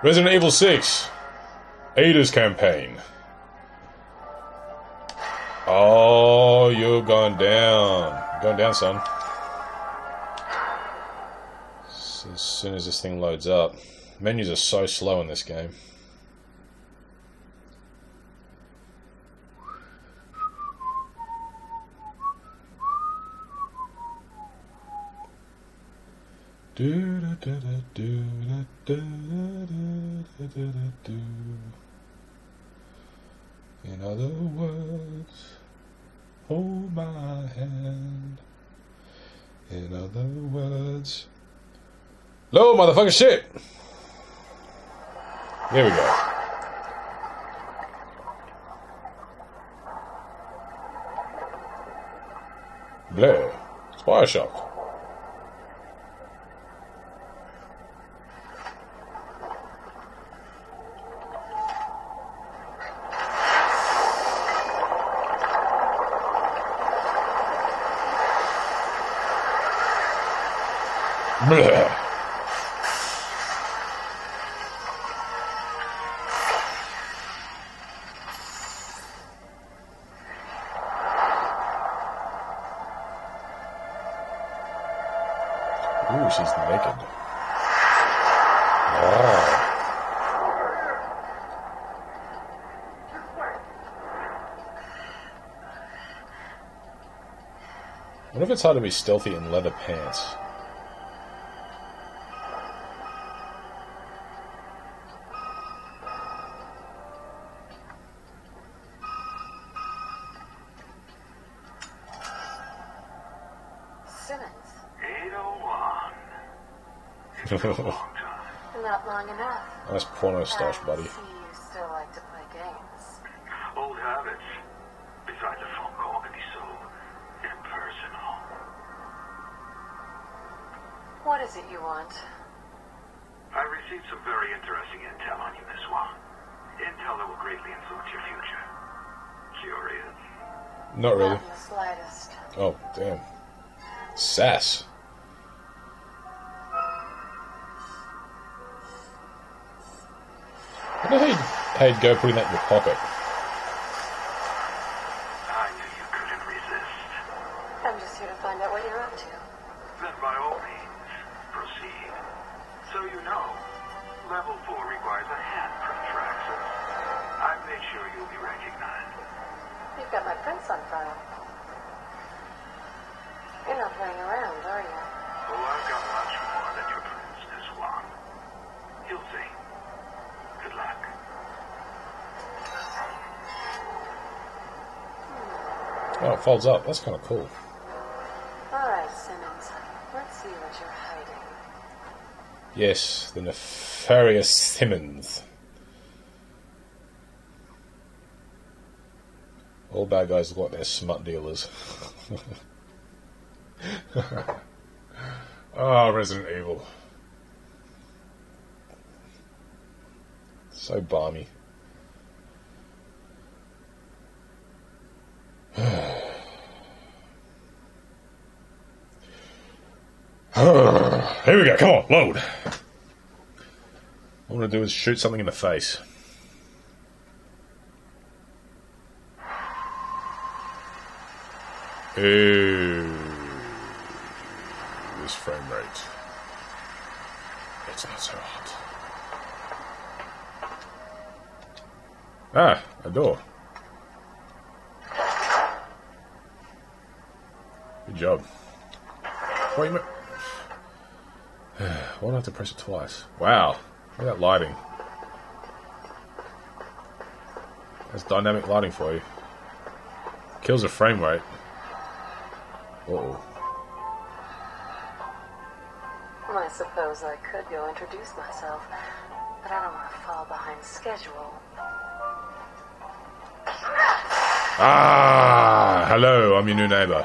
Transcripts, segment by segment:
Resident Evil 6. Ada's campaign. Oh, you're going down. Going down, son. As soon as this thing loads up. Menus are so slow in this game. In other words, hold my hand. In other words, low motherfucker shit. Here we go. Blair, Spire Shock. Bleh. Ooh, she's naked. Oh. What if it's hard to be stealthy in leather pants? Simmons, 801. not long enough. nice porno stash, I buddy. Not really. Not in the slightest. Oh, damn. Sass. I wonder how you paid go putting that in your pocket. Folds up. That's kind of cool. All right, Simmons. Let's see what you're hiding. Yes, the nefarious Simmons. All bad guys look like they're smut dealers. oh, Resident Evil. So balmy. Here we go, come on, load. What I want to do is shoot something in the face. Ooh. This frame rate. It's not so hot. Ah, a door. Good job. Wait a minute. Why do I have to press it twice? Wow. Look at that lighting. That's dynamic lighting for you. Kills the frame rate. Uh oh. I suppose I could go introduce myself, but I don't want to fall behind schedule. Ah, hello, I'm your new neighbor.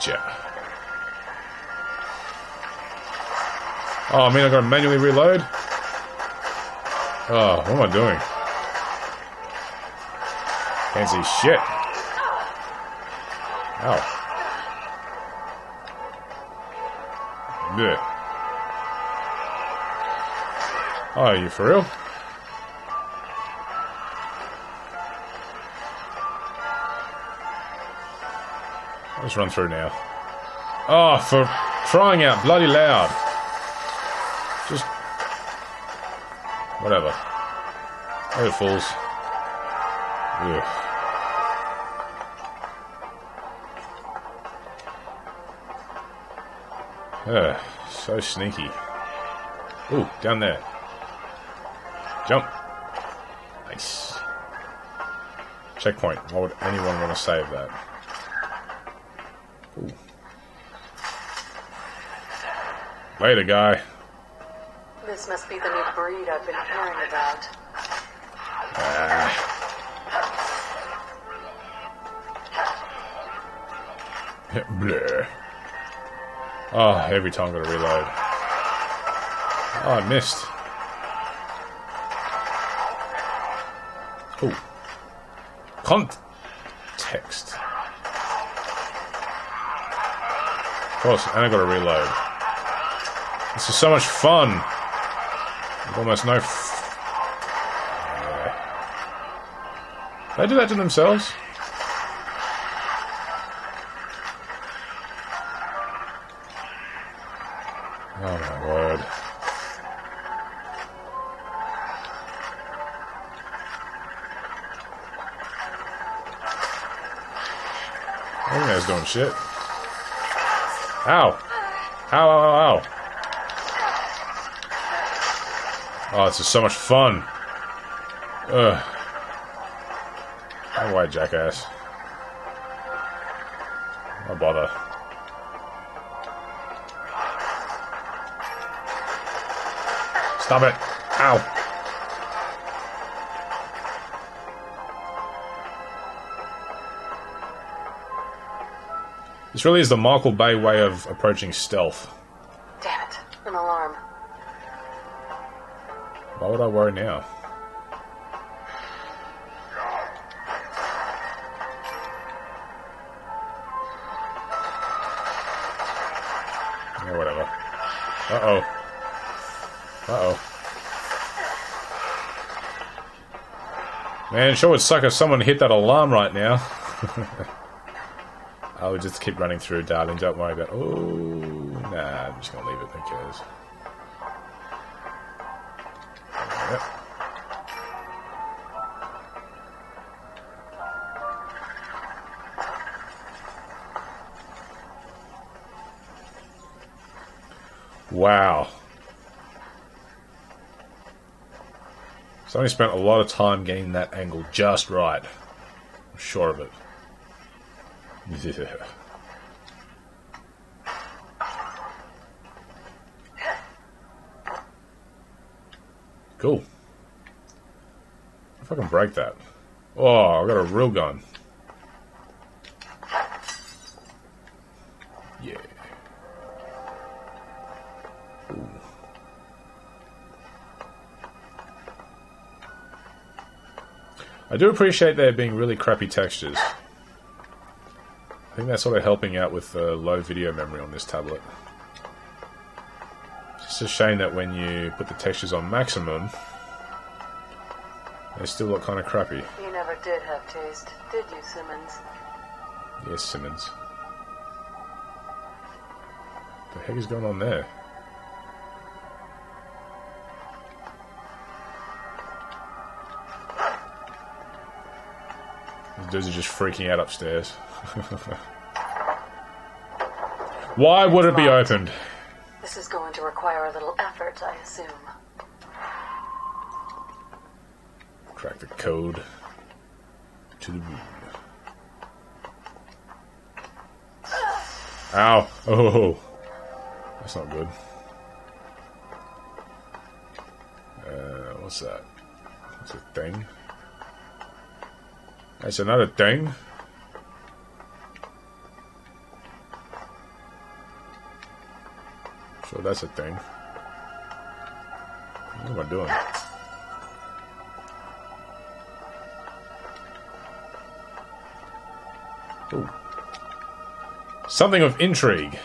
Gotcha. Oh, mean, I gotta manually reload? Oh, what am I doing? Can't see shit. Ow. yeah. Oh, are you for real? Just run through now. Oh, for crying out bloody loud. Just... Whatever. Oh, fools. Ugh. Ugh, so sneaky. Ooh, down there. Jump. Nice. Checkpoint. Why would anyone want to save that? Later, guy. This must be the new breed I've been hearing about. Ah. Bleh. Oh, every time I gotta reload. Oh, I missed. Ooh. Context. Of course, and I gotta reload. This is so much fun. With almost no. F- They do that to themselves. Oh my word. I was doing shit. Ow! Ow, ow, ow, ow. Oh, this is so much fun. Ugh. Why, jackass? Why bother? Stop it! Ow! This really is the Michael Bay way of approaching stealth. Would I worry now? Yeah, whatever. Uh-oh. Uh-oh. Man, sure would suck if someone hit that alarm right now. I'll just keep running through, darling. Don't worry about... Oh, nah, I'm just going to leave it. Who cares? Wow. Somebody spent a lot of time getting that angle just right. I'm sure of it. Yeah. Cool. If I can break that. Oh, I got a real gun. I do appreciate there being really crappy textures. I think that's sort of helping out with the low video memory on this tablet. It's just a shame that when you put the textures on maximum, they still look kind of crappy. You never did have taste, did you, Simmons? Yes, Simmons. What the heck is going on there? Dudes are just freaking out upstairs. Why would it be opened? This is going to require a little effort, I assume. Crack the code to the room. Ow! Oh, that's not good. Uh, what's that? What's a thing? That's another thing. So that's a thing. What am I doing? Ooh. Something of intrigue.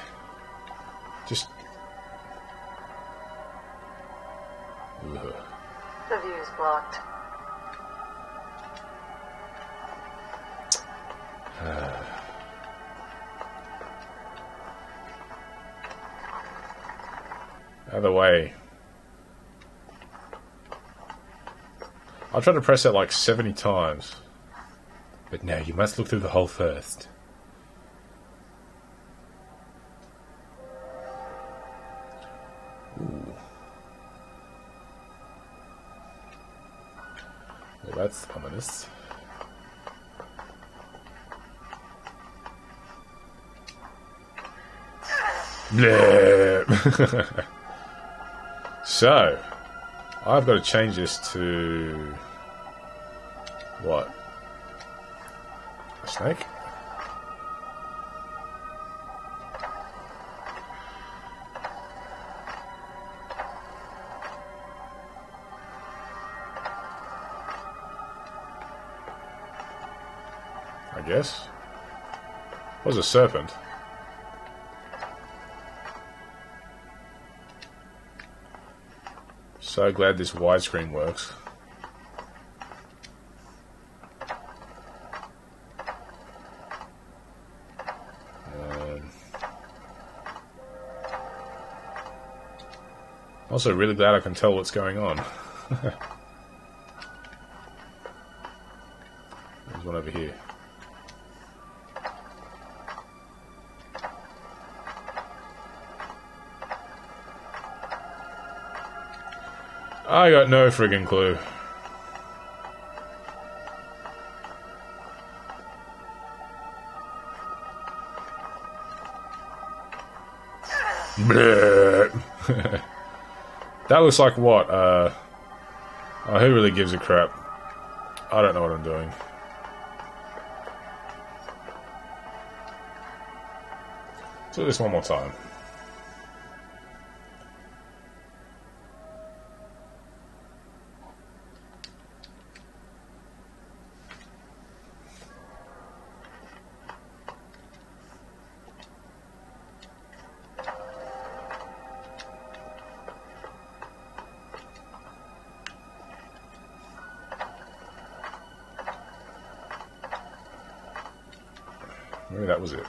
Other way. I tried to press that like 70 times. But no, you must look through the hole first. That's ominous. Bleh. so, I've got to change this to what? A snake? I guess. Was a serpent. So glad this widescreen works. Um, also, really glad I can tell what's going on. I got no friggin' clue. That looks like what? Uh, oh, who really gives a crap? I don't know what I'm doing. Let's do this one more time. Maybe that was it.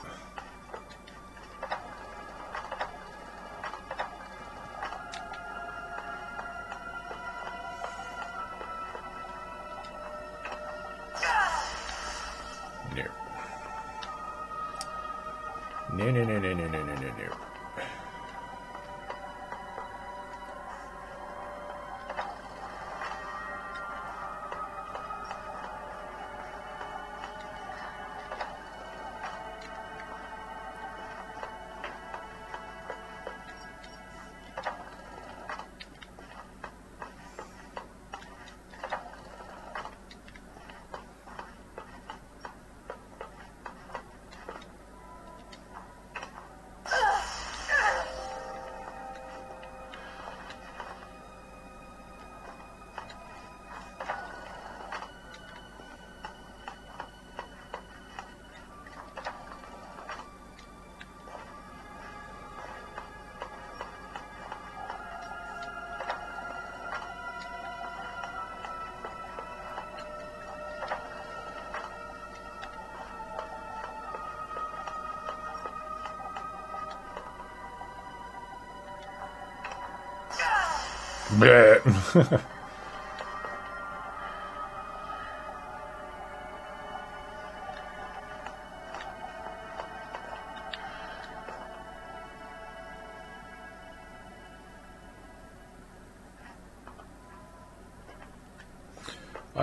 I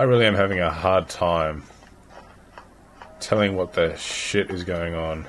really am having a hard time telling what the shit is going on.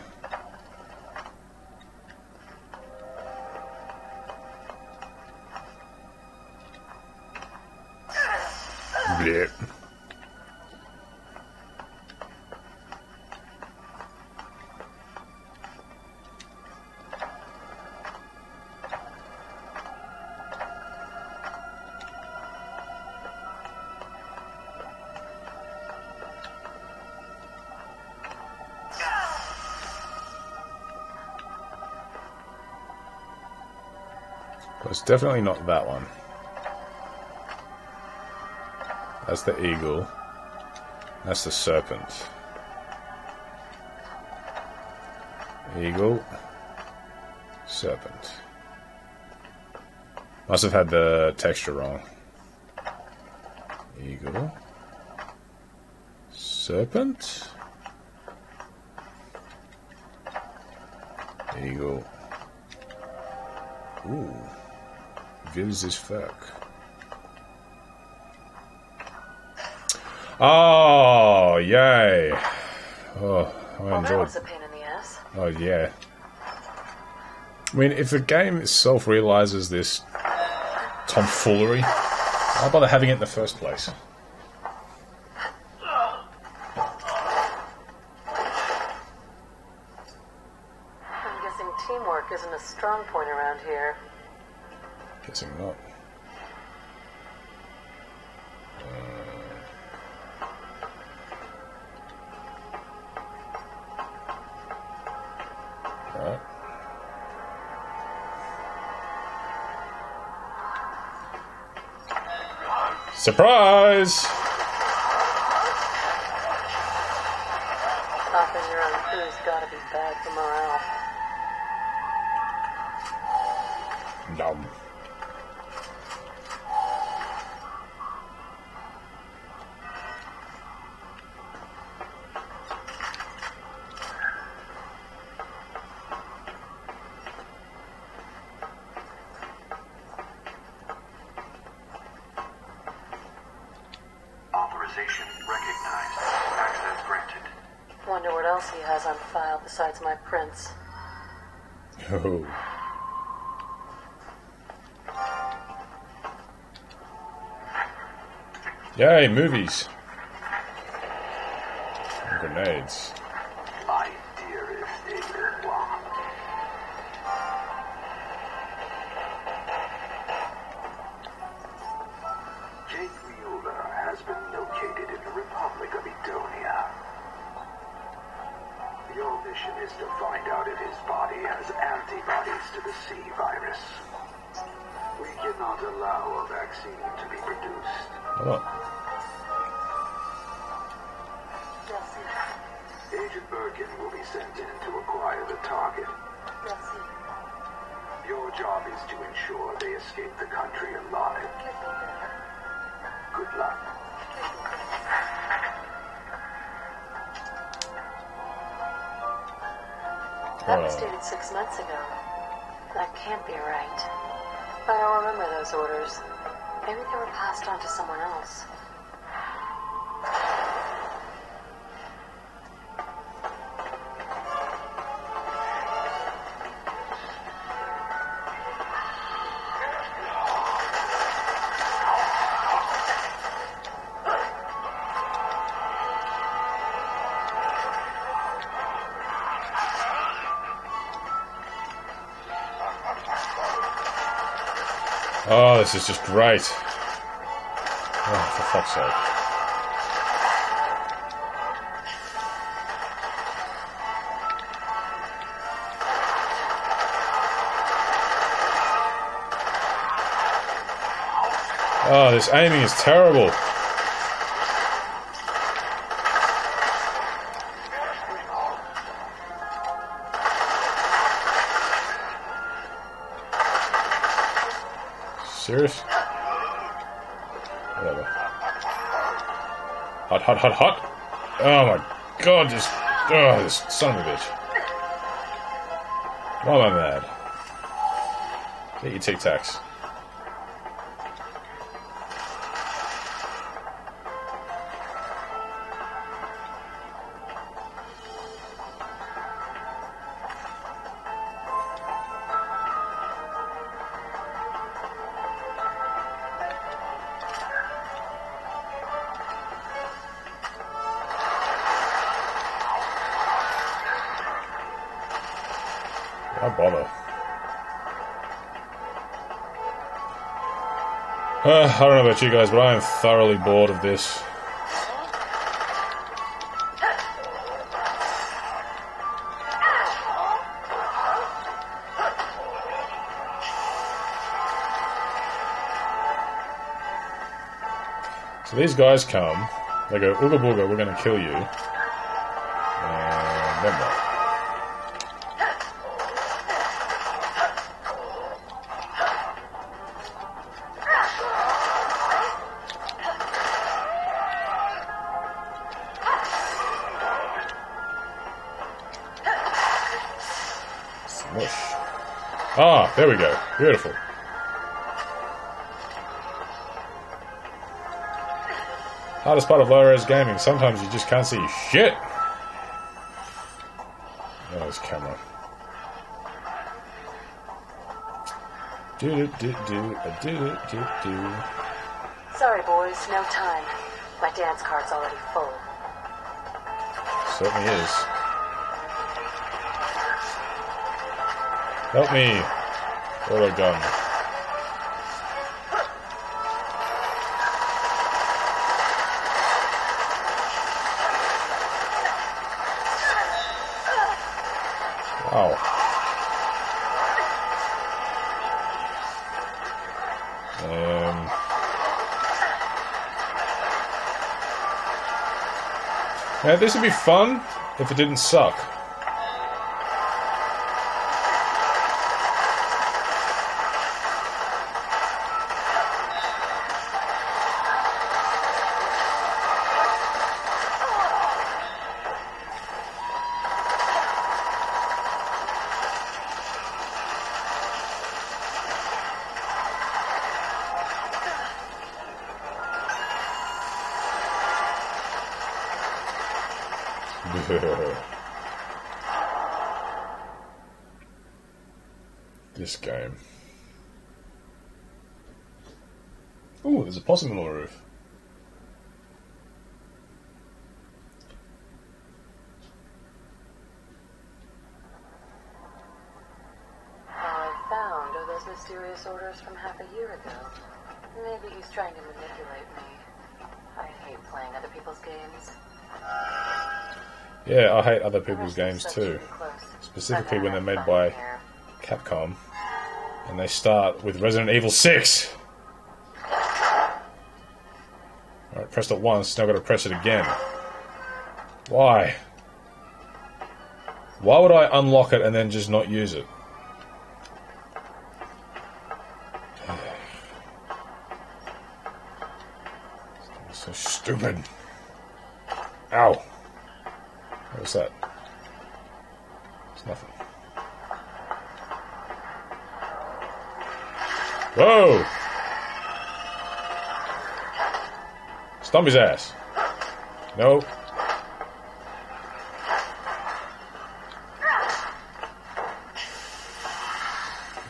But it's definitely not that one. That's the eagle. That's the serpent. Eagle. Serpent. Must have had the texture wrong. Eagle. Serpent. Eagle. Ooh. Wills is fuck. Oh, yay. Oh, I Well, that enjoyed was a pain in the ass. Oh yeah. I mean, if the game itself realizes this tomfoolery, why bother having it in the first place? Not. Uh, Surprise! Stopping your own crew's gotta be bad for morale. Nom. Besides my prince. Oh. Yay, movies. Grenades. Produced. Maybe they were passed on to someone else. This is just great. Oh, for fuck's sake. Oh, this aiming is terrible. Serious? Whatever. Hot, hot, hot, hot. Oh my god, this. Oh, this son of a bitch. Why am I mad? Get your tic tacs. Why bother? Uh, I don't know about you guys, but I am thoroughly bored of this. So these guys come, they go, Ooga Booga, we're gonna kill you. And then what? There we go. Beautiful. Hardest part of low-res gaming. Sometimes you just can't see shit. Oh, his camera. Do do do do do do do do. Sorry, boys, no time. My dance card's already full. Certainly is. Help me. Auto gun. Wow. Um, now this would be fun if it didn't suck. Those mysterious orders from half a year ago. Maybe he's trying to manipulate me. I hate playing other people's games. Yeah, I hate other people's games rest of the too. stuff's really close. Specifically when they're made by. Capcom. And they start with Resident Evil 6. Alright, pressed it once, now gotta press it again. Why? Why would I unlock it and then just not use it? What was that? It's nothing. Whoa! Stomp his ass. No.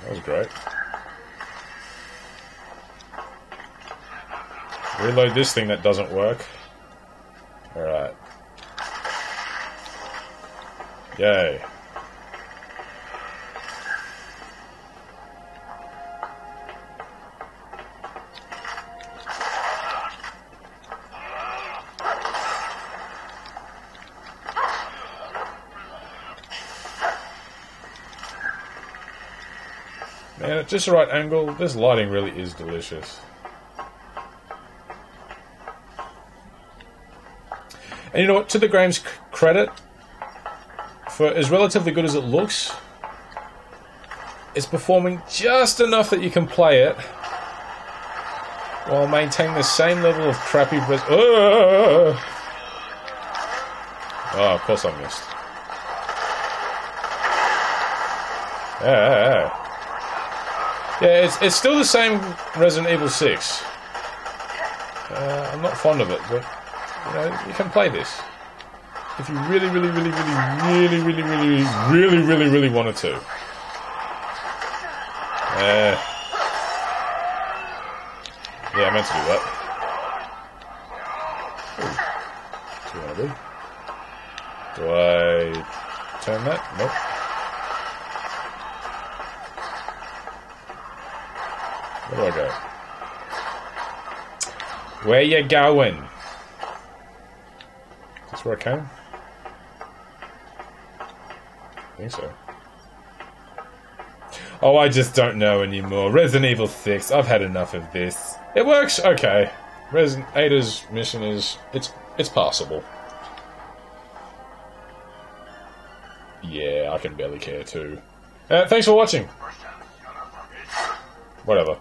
That was great. Reload this thing that doesn't work. Alright. Yay. Man, at just the right angle, this lighting really is delicious. And you know what? To the c- credit, for as relatively good as it looks, it's performing just enough that you can play it while maintaining the same level of crappy. Res- Ugh! oh, of course I missed. Yeah. Yeah, it's, it's still the same Resident Evil 6. Uh, I'm not fond of it, but you know, you can play this. If you really, really, really, really, really, really, really, really, really, really wanted to. Uh, yeah, I meant to do that. Ooh. Do I turn that? Nope. Where do I go? Where you going? That's where I came? I think so. Oh, I just don't know anymore. Resident Evil 6, I've had enough of this. It works? Okay. Resident Ada's mission is... it's it's passable. Yeah, I can barely care too. Uh, thanks for watching! Whatever.